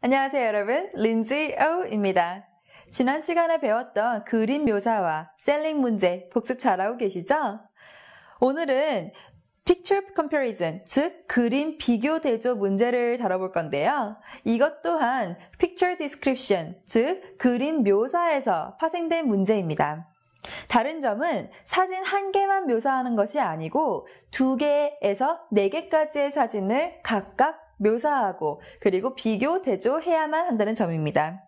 안녕하세요 여러분 린지 오입니다. 지난 시간에 배웠던 그림 묘사와 셀링 문제 복습 잘하고 계시죠? 오늘은 picture comparison, 즉 그림 비교 대조 문제를 다뤄볼 건데요. 이것 또한 picture description, 즉 그림 묘사에서 파생된 문제입니다. 다른 점은 사진 한 개만 묘사하는 것이 아니고 두 개에서 네 개까지의 사진을 각각 묘사하고 그리고 비교, 대조해야만 한다는 점입니다.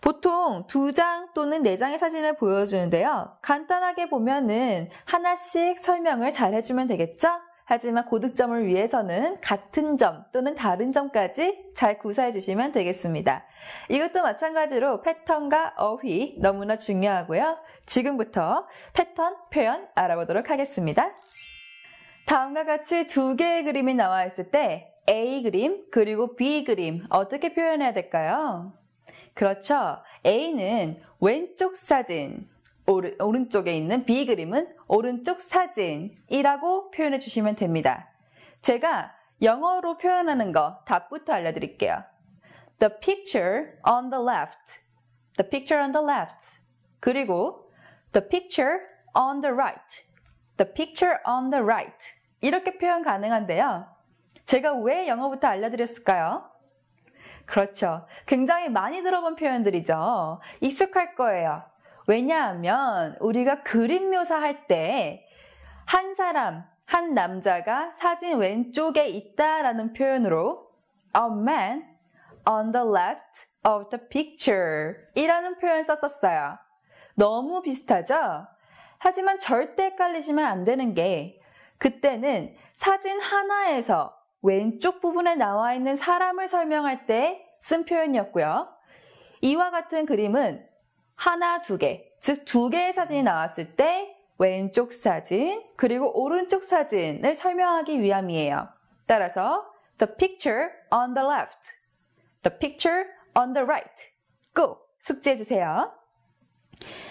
보통 두 장 또는 네 장의 사진을 보여주는데요. 간단하게 보면은 하나씩 설명을 잘 해주면 되겠죠? 하지만 고득점을 위해서는 같은 점 또는 다른 점까지 잘 구사해 주시면 되겠습니다. 이것도 마찬가지로 패턴과 어휘 너무나 중요하고요. 지금부터 패턴, 표현 알아보도록 하겠습니다. 다음과 같이 두 개의 그림이 나와 있을 때 A 그림 그리고 B 그림 어떻게 표현해야 될까요? 그렇죠. A는 왼쪽 사진, 오르, 오른쪽에 있는 B 그림은 오른쪽 사진이라고 표현해 주시면 됩니다. 제가 영어로 표현하는 거 답부터 알려드릴게요. The picture on the left. The picture on the left. 그리고 the picture on the right. The picture on the right. 이렇게 표현 가능한데요. 제가 왜 영어부터 알려드렸을까요? 그렇죠. 굉장히 많이 들어본 표현들이죠. 익숙할 거예요. 왜냐하면 우리가 그림 묘사할 때 한 사람, 한 남자가 사진 왼쪽에 있다라는 표현으로 a man on the left of the picture 이라는 표현 썼었어요. 너무 비슷하죠? 하지만 절대 헷갈리시면 안 되는 게 그때는 사진 하나에서 왼쪽 부분에 나와 있는 사람을 설명할 때 쓴 표현이었고요. 이와 같은 그림은 하나, 두 개, 즉 두 개의 사진이 나왔을 때 왼쪽 사진 그리고 오른쪽 사진을 설명하기 위함이에요. 따라서 the picture on the left, the picture on the right 꼭 숙지해 주세요.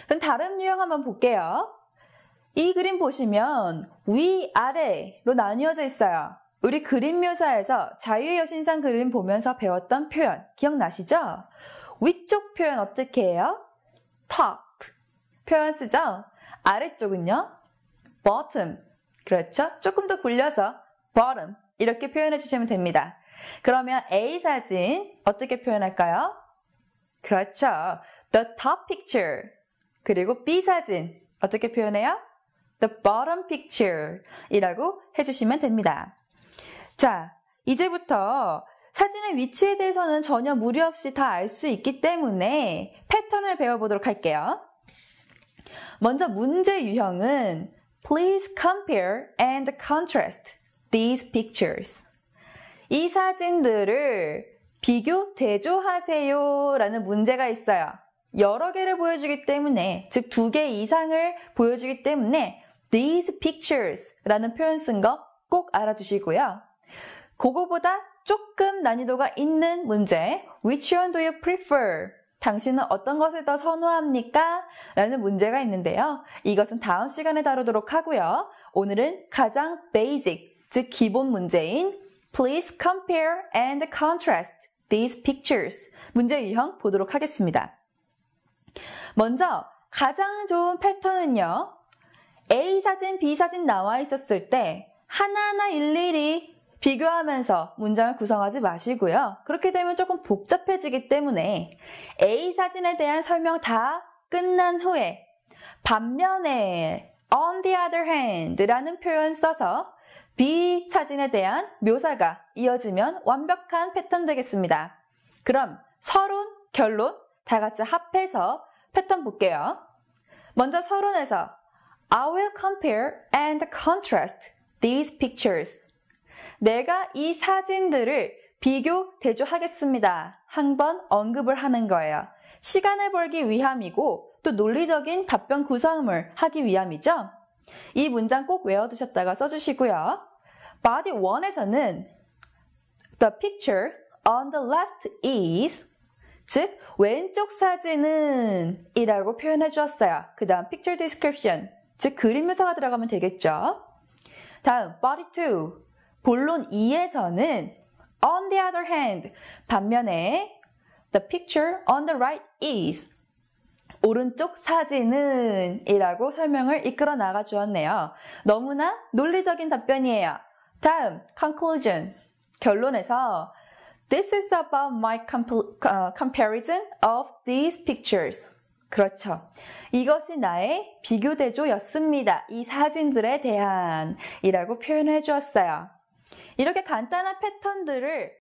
그럼 다른 유형 한번 볼게요. 이 그림 보시면 위 아래로 나뉘어져 있어요. 우리 그림 묘사에서 자유의 여신상 그림 보면서 배웠던 표현 기억나시죠? 위쪽 표현 어떻게 해요? top 표현 쓰죠? 아래쪽은요? bottom 그렇죠? 조금 더 굴려서 bottom 이렇게 표현해 주시면 됩니다. 그러면 A 사진 어떻게 표현할까요? 그렇죠. the top picture 그리고 B 사진 어떻게 표현해요? the bottom picture 이라고 해주시면 됩니다. 자, 이제부터 사진의 위치에 대해서는 전혀 무리 없이 다 알 수 있기 때문에 패턴을 배워보도록 할게요. 먼저 문제 유형은 Please compare and contrast these pictures. 이 사진들을 비교, 대조하세요 라는 문제가 있어요. 여러 개를 보여주기 때문에, 즉 두 개 이상을 보여주기 때문에 these pictures 라는 표현 쓴 거 꼭 알아두시고요. 그거보다 조금 난이도가 있는 문제 Which one do you prefer? 당신은 어떤 것을 더 선호합니까? 라는 문제가 있는데요. 이것은 다음 시간에 다루도록 하고요. 오늘은 가장 basic, 즉 기본 문제인 Please compare and contrast these pictures 문제 유형 보도록 하겠습니다. 먼저 가장 좋은 패턴은요. A 사진, B 사진 나와 있었을 때 하나하나 일일이 비교하면서 문장을 구성하지 마시고요. 그렇게 되면 조금 복잡해지기 때문에 A 사진에 대한 설명 다 끝난 후에 반면에 on the other hand 라는 표현 써서 B 사진에 대한 묘사가 이어지면 완벽한 패턴 되겠습니다. 그럼 서론, 결론 다 같이 합해서 패턴 볼게요. 먼저 서론에서 I will compare and contrast these pictures 내가 이 사진들을 비교, 대조하겠습니다. 한 번 언급을 하는 거예요. 시간을 벌기 위함이고 또 논리적인 답변 구성을 하기 위함이죠. 이 문장 꼭 외워두셨다가 써주시고요. body 1에서는 the picture on the left is 즉 왼쪽 사진은 이라고 표현해 주었어요. 그 다음 picture description 즉 그림 묘사가 들어가면 되겠죠. 다음 body 2 본론 2에서는 On the other hand, 반면에 the picture on the right is 오른쪽 사진은 이라고 설명을 이끌어 나가 주었네요. 너무나 논리적인 답변이에요. 다음, conclusion. 결론에서 This is about my uh, comparison of these pictures. 그렇죠. 이것이 나의 비교대조였습니다. 이 사진들에 대한 이라고 표현해 주었어요. 이렇게 간단한 패턴들을